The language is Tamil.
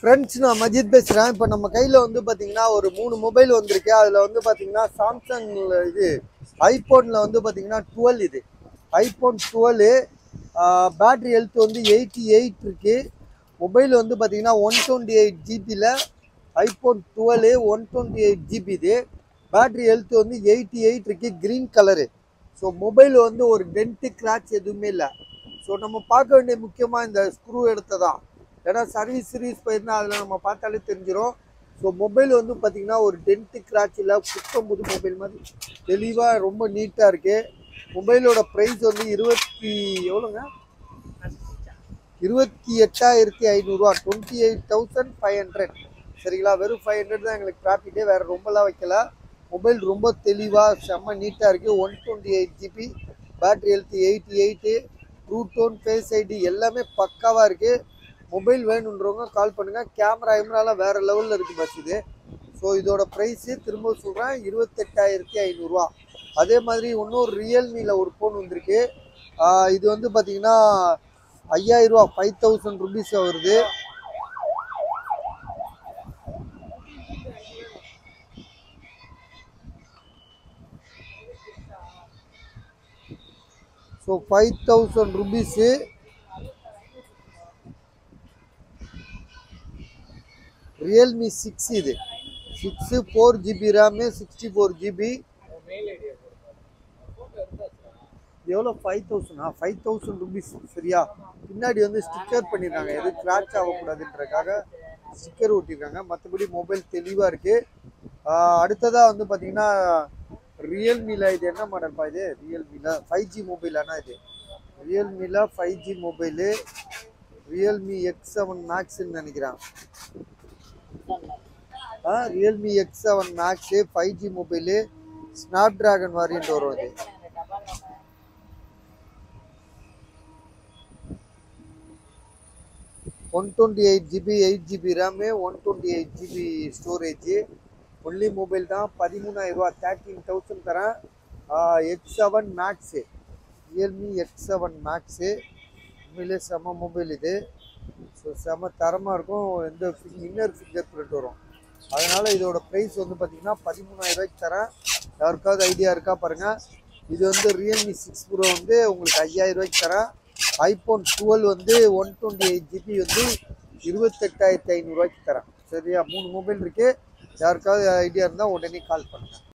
ஃப்ரெண்ட்ஸ் நான் மஜித் பேசுகிறேன் இப்போ நம்ம கையில் வந்து பார்த்தீங்கன்னா ஒரு மூணு மொபைல் வந்திருக்கு. அதில் வந்து பார்த்தீங்கன்னா சாம்சங்கில் இது ஐஃபோனில் வந்து பார்த்தீங்கன்னா டுவெல் இது. ஐஃபோன் டுவெல் பேட்ரி ஹெல்த் வந்து எயிட்டி எயிட் இருக்குது மொபைல் வந்து பார்த்தீங்கன்னா one twenty eight ஜிபியில் iPhone twelve one twenty eight GB இது. பேட்ரி ஹெல்த் வந்து எயிட்டி எயிட் இருக்குது க்ரீன் கலரு ஸோ மொபைல் வந்து ஒரு டென்ட்டு கிராச் எதுவுமே இல்லை. ஸோ நம்ம பார்க்க வேண்டிய முக்கியமாக இந்த ஸ்க்ரூ எடுத்ததான். ஏன்னா சர்வீஸ் சீரீஸ் போயிருந்தால் அதில் நம்ம பார்த்தாலே தெரிஞ்சிடும் ஸோ மொபைல் வந்து பார்த்திங்கன்னா ஒரு டென்த்து கிராச்சில் இல்லை புத்தம் புது மொபைல் மாதிரி தெளிவாக ரொம்ப நீட்டாக இருக்குது மொபைலோட ப்ரைஸ் வந்து இருபத்தி எவ்வளோங்க இருபத்தி எட்டாயிரத்தி ஐநூறுரூவா twenty eight thousand five hundred சரிங்களா? வெறும் ஃபைவ் ஹண்ட்ரட் தான் எங்களுக்கு ப்ராஃபிட்டே வேறு ரொம்பலாம் வைக்கல. மொபைல் ரொம்ப தெளிவாக செம்ம நீட்டாக இருக்குது one twenty eight GB battery health eighty eight true tone face ID எல்லாமே பக்காவாக இருக்குது மொபைல் வேணுன்றவங்க கால் பண்ணுங்கள் கேமரா கேமராலாம் வேறு லெவலில் இருக்குது பஸ் இது. ஸோ இதோட ப்ரைஸு திரும்ப சொல்கிறேன் இருபத்தெட்டாயிரத்தி ஐநூறுரூவா அதே மாதிரி இன்னொரு ரியல்மியில் ஒரு ஃபோன் வந்திருக்கு. இது வந்து பார்த்தீங்கன்னா ஐயாயிரரூவா ஃபைவ் தௌசண்ட் ருபீஸ் வருது. So five thousand rupees Realme six இது. Six four GB RAM sixty four GB எவ்வளோ ஃபைவ் தௌசண்டா ஃபைவ் தௌசண்ட் ருபீஸ் சரியா? பின்னாடி வந்து ஸ்டிக்கர் பண்ணியிருக்காங்க எதுவும் கிராச் ஆகக்கூடாதுன்றக்காக ஸ்டிக்கர் ஒட்டியிருக்காங்க மற்றபடி மொபைல் தெளிவாக இருக்குது அடுத்ததாக வந்து பார்த்தீங்கன்னா ரியல்மியில் இது என்ன மாடல்ப்பா இது? ரியல்மியில் ஃபைவ் ஜி மொபைலானா இது. ரியல்மியில் five G mobile Realme X seven மேக்ஸ்ன்னு நினைக்கிறேன். Realme X seven max five G mobile Snapdragon variant வரும் இது one twenty eight GB eight GB RAM one twenty eight GB storage only mobile தான் பதிமூணாயிரரூவா தேர்ட்டீன் தௌசண்ட் தரேன் X seven max Realme X seven max உண்மையிலே செம மொபைல் இது ஸோ செம தரமாக இருக்கும். எந்த இன்னர் ஃபிங்கர் பிரிண்ட் வரும். அதனால் இதோட ப்ரைஸ் வந்து பார்த்தீங்கன்னா பதிமூணாயிரரூவாய்க்கு தரேன். யாருக்காவது ஐடியா இருக்கா பாருங்கள் இது வந்து ரியல்மி சிக்ஸ் ப்ரோ வந்து உங்களுக்கு ஐயாயிரரூவாய்க்கு தரேன். ஐஃபோன் டுவெல் வந்து ஒன் டுவெண்ட்டி எயிட் ஜிபி வந்து இருபத்தெட்டாயிரத்தி ஐநூறுரூவாய்க்கு தரேன். சரியா? மூணு மொபைல் இருக்குது யாருக்காவது ஐடியா இருந்தால் உடனே கால் பண்ணுங்கள்